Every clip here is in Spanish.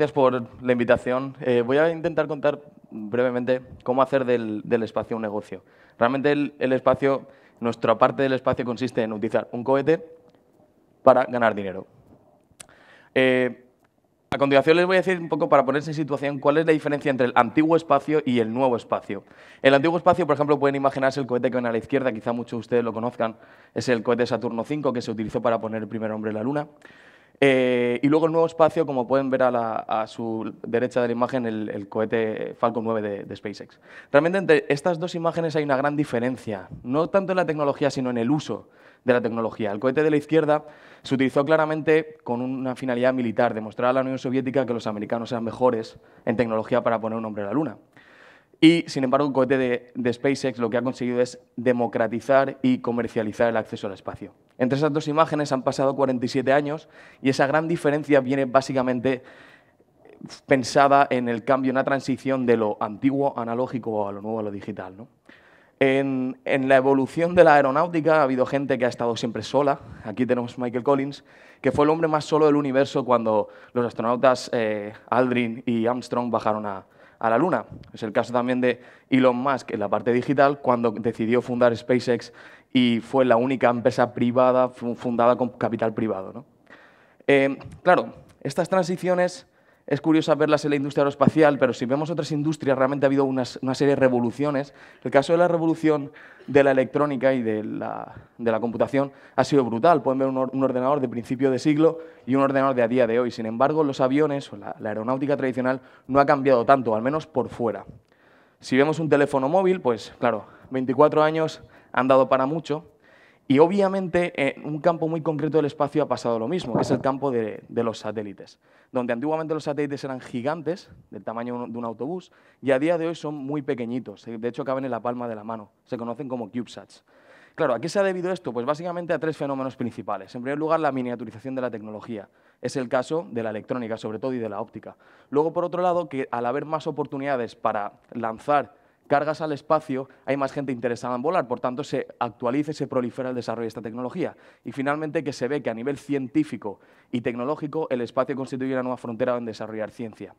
Gracias por la invitación. Eh, voy a intentar contar brevemente cómo hacer del, espacio un negocio. Realmente el, espacio, nuestra parte del espacio consiste en utilizar un cohete para ganar dinero. Eh, a continuación les voy a decir un poco para ponerse en situación cuál es la diferencia entre el antiguo espacio y el nuevo espacio. El antiguo espacio, por ejemplo, pueden imaginarse el cohete que ven a la izquierda, quizá muchos de ustedes lo conozcan, es el cohete Saturno V que se utilizó para poner el primer hombre en la Luna. Eh, y luego el nuevo espacio, como pueden ver a, su derecha de la imagen, el, cohete Falcon 9 de, SpaceX. Realmente entre estas dos imágenes hay una gran diferencia, no tanto en la tecnología, sino en el uso de la tecnología. El cohete de la izquierda se utilizó claramente con una finalidad militar, demostrar a la Unión Soviética que los americanos eran mejores en tecnología para poner un hombre a la Luna. Y, sin embargo, cohete de, SpaceX lo que ha conseguido es democratizar y comercializar el acceso al espacio. Entre esas dos imágenes han pasado 47 años y esa gran diferencia viene básicamente pensada en el cambio, una transición de lo antiguo analógico a lo nuevo a lo digital. En, la evolución de la aeronáutica ha habido gente que ha estado siempre sola. Aquí tenemos Michael Collins, que fue el hombre más solo del universo cuando los astronautas eh, Aldrin y Armstrong bajaron a, a la Luna. Es el caso también de Elon Musk en la parte digital, cuando decidió fundar SpaceX y fue la única empresa privada fundada con capital privado. Eh, claro, estas transiciones es curioso verlas en la industria aeroespacial, pero si vemos otras industrias, realmente ha habido una, serie de revoluciones. El caso de la revolución de la electrónica y de la, computación ha sido brutal. Pueden ver un, ordenador de principio de siglo y un ordenador de a día de hoy. Sin embargo, los aviones o la, la aeronáutica tradicional no ha cambiado tanto, al menos por fuera. Si vemos un teléfono móvil, pues claro, 24 años han dado para mucho, y obviamente en un campo muy concreto del espacio ha pasado lo mismo, que es el campo de, los satélites, donde antiguamente los satélites eran gigantes, del tamaño de un autobús, y a día de hoy son muy pequeñitos, de hecho caben en la palma de la mano, se conocen como CubeSats. Claro, ¿a qué se ha debido esto? Pues básicamente a tres fenómenos principales. En primer lugar, la miniaturización de la tecnología. Es el caso de la electrónica, sobre todo, y de la óptica. Luego, por otro lado, que al haber más oportunidades para lanzar cargas al espacio, hay más gente interesada en volar, por tanto se actualiza y se prolifera el desarrollo de esta tecnología. Y finalmente que se ve que a nivel científico y tecnológico el espacio constituye una nueva frontera en desarrollar ciencia.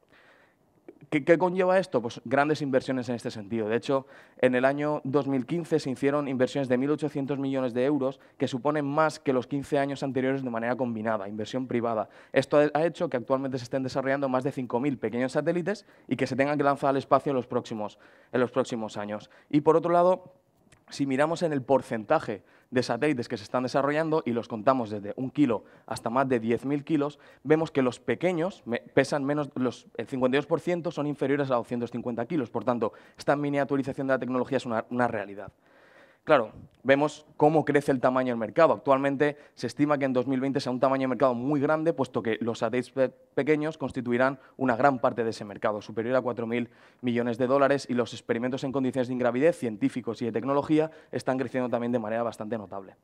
¿Qué, conlleva esto? Pues grandes inversiones en este sentido. De hecho, en el año 2015 se hicieron inversiones de 1.800 millones de euros, que suponen más que los 15 años anteriores de manera combinada, inversión privada. Esto ha hecho que actualmente se estén desarrollando más de 5.000 pequeños satélites y que se tengan que lanzar al espacio en los próximos, en los próximos años. Y por otro lado, si miramos en el porcentaje de satélites que se están desarrollando y los contamos desde un kilo hasta más de 10.000 kilos, vemos que los pequeños pesan menos, los, el 52% son inferiores a 250 kilos. Por tanto, esta miniaturización de la tecnología es una realidad. Claro, vemos cómo crece el tamaño del mercado. Actualmente se estima que en 2020 sea un tamaño de mercado muy grande, puesto que los satélites pequeños constituirán una gran parte de ese mercado, superior a 4.000 millones de dólares, y los experimentos en condiciones de ingravidez, científicos y de tecnología, están creciendo también de manera bastante notable.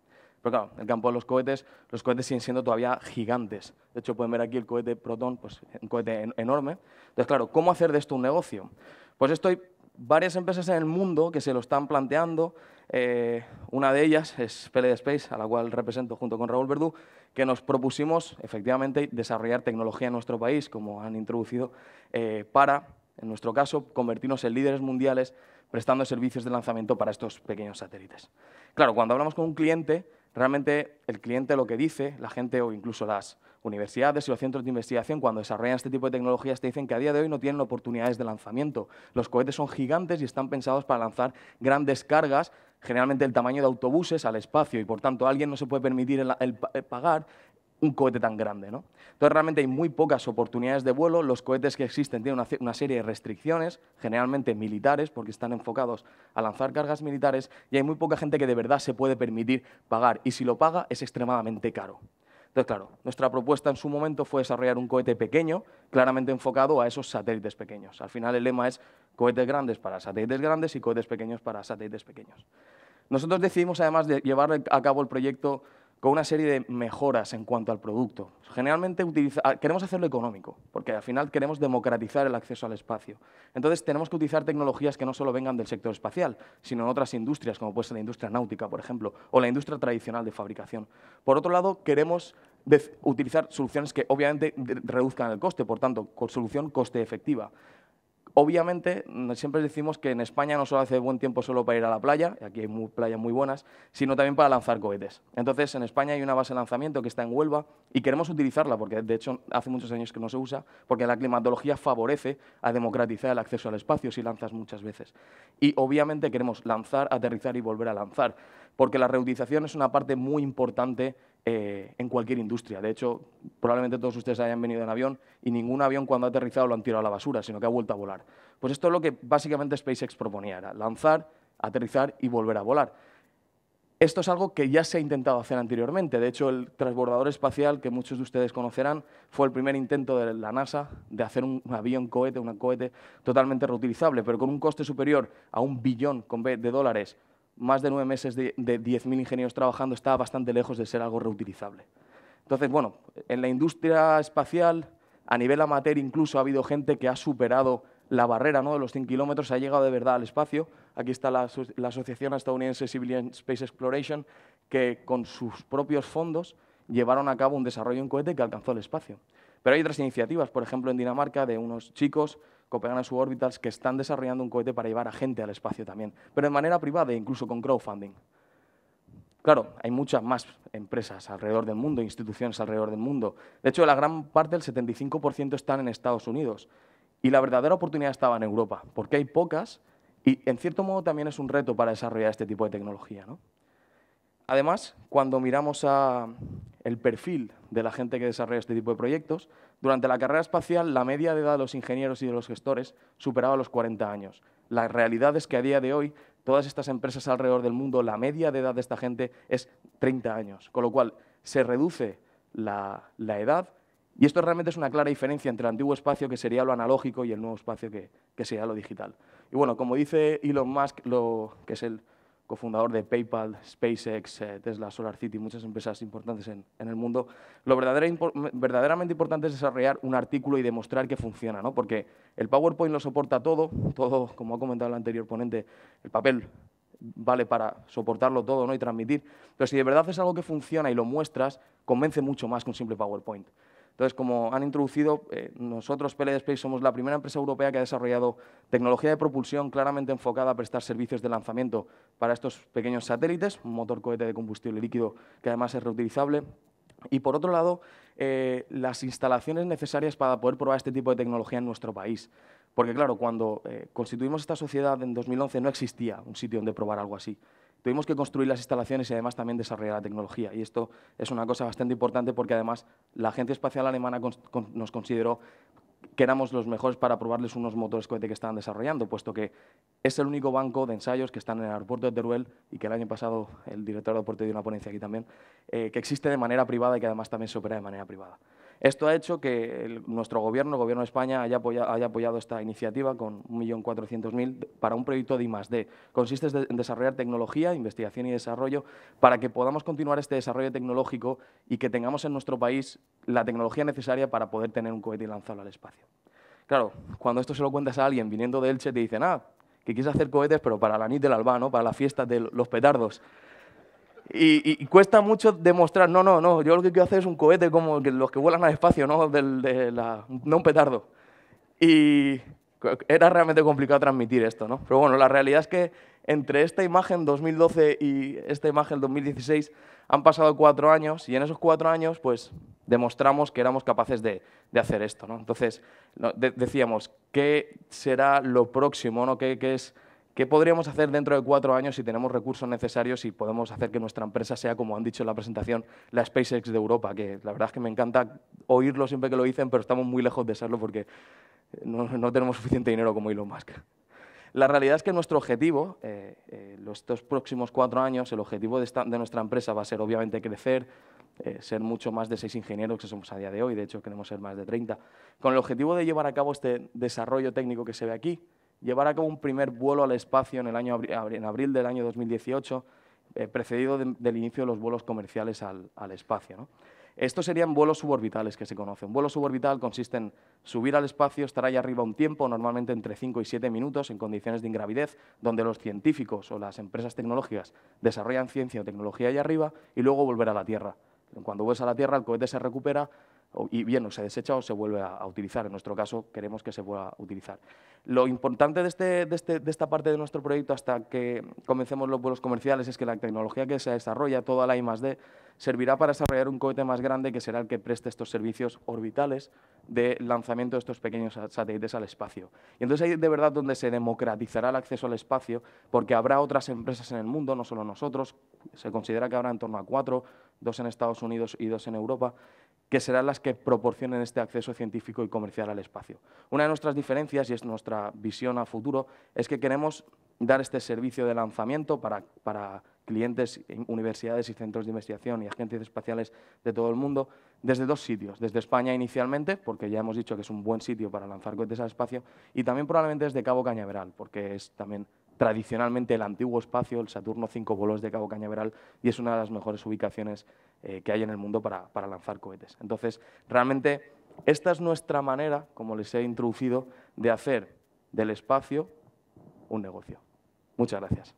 Pero claro, en el campo de los cohetes, los cohetes siguen siendo todavía gigantes. De hecho, pueden ver aquí el cohete Proton, pues un cohete enorme. Entonces, claro, ¿cómo hacer de esto un negocio? Pues esto hay varias empresas en el mundo que se lo están planteando, eh, una de ellas es PLD Space, a la cual represento junto con Raúl Verdú, que nos propusimos efectivamente desarrollar tecnología en nuestro país, como han introducido, eh, para, en nuestro caso, convertirnos en líderes mundiales prestando servicios de lanzamiento para estos pequeños satélites. Claro, cuando hablamos con un cliente, realmente el cliente lo que dice, la gente o incluso las universidades y los centros de investigación, cuando desarrollan este tipo de tecnologías, te dicen que a día de hoy no tienen oportunidades de lanzamiento. Los cohetes son gigantes y están pensados para lanzar grandes cargas generalmente el tamaño de autobuses al espacio y por tanto alguien no se puede permitir el, pagar un cohete tan grande. ¿no? Entonces realmente hay muy pocas oportunidades de vuelo, los cohetes que existen tienen una, serie de restricciones, generalmente militares, porque están enfocados a lanzar cargas militares, y hay muy poca gente que de verdad se puede permitir pagar, y si lo paga es extremadamente caro. Entonces, claro, nuestra propuesta en su momento fue desarrollar un cohete pequeño, claramente enfocado a esos satélites pequeños. Al final el lema es cohetes grandes para satélites grandes y cohetes pequeños para satélites pequeños. Nosotros decidimos, además de llevar a cabo el proyecto con una serie de mejoras en cuanto al producto. Generalmente ah, queremos hacerlo económico, porque al final queremos democratizar el acceso al espacio. Entonces tenemos que utilizar tecnologías que no solo vengan del sector espacial, sino en otras industrias, como puede ser la industria náutica, por ejemplo, o la industria tradicional de fabricación. Por otro lado, queremos utilizar soluciones que obviamente reduzcan el coste, por tanto, solución coste efectiva. Obviamente, siempre decimos que en España no solo hace buen tiempo solo para ir a la playa, aquí hay playas muy buenas, sino también para lanzar cohetes. Entonces, en España hay una base de lanzamiento que está en Huelva y queremos utilizarla, porque de hecho hace muchos años que no se usa, porque la climatología favorece a democratizar el acceso al espacio si lanzas muchas veces. Y obviamente queremos lanzar, aterrizar y volver a lanzar, porque la reutilización es una parte muy importante eh, en cualquier industria. De hecho, probablemente todos ustedes hayan venido en avión y ningún avión cuando ha aterrizado lo han tirado a la basura, sino que ha vuelto a volar. Pues esto es lo que básicamente SpaceX proponía, lanzar, aterrizar y volver a volar. Esto es algo que ya se ha intentado hacer anteriormente. De hecho, el transbordador espacial, que muchos de ustedes conocerán, fue el primer intento de la NASA de hacer un avión cohete, un cohete totalmente reutilizable, pero con un coste superior a un billón de dólares más de nueve meses de, 10.000 ingenieros trabajando está bastante lejos de ser algo reutilizable. Entonces, bueno, en la industria espacial, a nivel amateur incluso ha habido gente que ha superado la barrera ¿no? de los 100 kilómetros, ha llegado de verdad al espacio. Aquí está la, la, Asociación Estadounidense Civilian Space Exploration, que con sus propios fondos llevaron a cabo un desarrollo de un cohete que alcanzó el espacio. Pero hay otras iniciativas, por ejemplo, en Dinamarca, de unos chicos Copenhagen Suborbitals que están desarrollando un cohete para llevar a gente al espacio también, pero de manera privada e incluso con crowdfunding. Claro, hay muchas más empresas alrededor del mundo, instituciones alrededor del mundo. De hecho, la gran parte, del 75%, están en Estados Unidos. Y la verdadera oportunidad estaba en Europa, porque hay pocas y, en cierto modo, también es un reto para desarrollar este tipo de tecnología. ¿no? Además, cuando miramos a el perfil de la gente que desarrolla este tipo de proyectos, durante la carrera espacial la media de edad de los ingenieros y de los gestores superaba los 40 años. La realidad es que a día de hoy todas estas empresas alrededor del mundo, la media de edad de esta gente es 30 años, con lo cual se reduce la, edad y esto realmente es una clara diferencia entre el antiguo espacio, que sería lo analógico, y el nuevo espacio, que, que sería lo digital. Y bueno, como dice Elon Musk, lo, que es el cofundador de PayPal, SpaceX, eh, Tesla, SolarCity, muchas empresas importantes en, el mundo, lo verdaderamente importante es desarrollar un artículo y demostrar que funciona, ¿no? porque el PowerPoint lo soporta todo, todo, como ha comentado el anterior ponente, el papel vale para soportarlo todo ¿no? y transmitir, pero si de verdad es algo que funciona y lo muestras, convence mucho más que un simple PowerPoint. Entonces, como han introducido, eh, nosotros, PLD Space, somos la primera empresa europea que ha desarrollado tecnología de propulsión claramente enfocada a prestar servicios de lanzamiento para estos pequeños satélites, un motor cohete de combustible líquido que además es reutilizable. Y por otro lado, eh, las instalaciones necesarias para poder probar este tipo de tecnología en nuestro país. Porque claro, cuando eh, constituimos esta sociedad en 2011 no existía un sitio donde probar algo así. Tuvimos que construir las instalaciones y además también desarrollar la tecnología. Y esto es una cosa bastante importante porque además la Agencia Espacial Alemana nos consideró que éramos los mejores para probarles unos motores cohete que estaban desarrollando, puesto que es el único banco de ensayos que están en el aeropuerto de Teruel y que el año pasado el director de aeropuerto dio una ponencia aquí también, eh, que existe de manera privada y que además también se opera de manera privada. Esto ha hecho que nuestro gobierno, el Gobierno de España, haya apoyado, esta iniciativa con 1.400.000 para un proyecto de I+.D. Consiste en desarrollar tecnología, investigación y desarrollo para que podamos continuar este desarrollo tecnológico y que tengamos en nuestro país la tecnología necesaria para poder tener un cohete y lanzarlo al espacio. Claro, cuando esto se lo cuentas a alguien viniendo de Elche, te dicen, ah, que quieres hacer cohetes, pero para la nit del alba, ¿no? para la fiesta de los petardos. Y, cuesta mucho demostrar, no, no, no, yo lo que quiero hacer es un cohete como los que vuelan al espacio, no, de la, no un petardo. Y era realmente complicado transmitir esto, ¿no? Pero bueno, la realidad es que entre esta imagen 2012 y esta imagen 2016 han pasado cuatro años y en esos cuatro años pues demostramos que éramos capaces de, de hacer esto, ¿no? Entonces decíamos, ¿qué será lo próximo, no? ¿Qué, qué es ¿Qué podríamos hacer dentro de cuatro años si tenemos recursos necesarios y podemos hacer que nuestra empresa sea, como han dicho en la presentación, la SpaceX de Europa? Que la verdad es que me encanta oírlo siempre que lo dicen, pero estamos muy lejos de serlo porque no, tenemos suficiente dinero como Elon Musk. La realidad es que nuestro objetivo, eh, eh, estos próximos cuatro años, el objetivo de, nuestra empresa va a ser obviamente crecer, eh, ser mucho más de seis ingenieros que somos a día de hoy, de hecho queremos ser más de 30, con el objetivo de llevar a cabo este desarrollo técnico que se ve aquí, llevar a cabo un primer vuelo al espacio en, el año, en abril del año 2018, eh, precedido del inicio de los vuelos comerciales al, espacio. Estos serían vuelos suborbitales que se conocen. Un vuelo suborbital consiste en subir al espacio, estar ahí arriba un tiempo, normalmente entre 5 y 7 minutos, en condiciones de ingravidez, donde los científicos o las empresas tecnológicas desarrollan ciencia o tecnología ahí arriba y luego volver a la Tierra. Cuando vuelves a la Tierra, el cohete se recupera y bien o se desecha o se vuelve a, utilizar. En nuestro caso, queremos que se pueda utilizar. Lo importante de, este, este, de, esta parte de nuestro proyecto hasta que comencemos los vuelos comerciales es que la tecnología que se desarrolla, toda la I+.D., servirá para desarrollar un cohete más grande que será el que preste estos servicios orbitales de lanzamiento de estos pequeños satélites al espacio. Y entonces ahí de verdad donde se democratizará el acceso al espacio, porque habrá otras empresas en el mundo, no solo nosotros, se considera que habrá en torno a cuatro, dos en Estados Unidos y dos en Europa, que serán las que proporcionen este acceso científico y comercial al espacio. Una de nuestras diferencias, y es nuestra visión a futuro, es que queremos dar este servicio de lanzamiento para, para clientes, universidades y centros de investigación y agencias espaciales de todo el mundo, desde dos sitios. Desde España inicialmente, porque ya hemos dicho que es un buen sitio para lanzar cohetes al espacio, y también probablemente desde Cabo Cañaveral, porque es también tradicionalmente el antiguo espacio, el Saturno 5 vuelos de Cabo Cañaveral, y es una de las mejores ubicaciones eh, que hay en el mundo para lanzar cohetes. Entonces, realmente, esta es nuestra manera, como les he introducido, de hacer del espacio un negocio. Muchas gracias.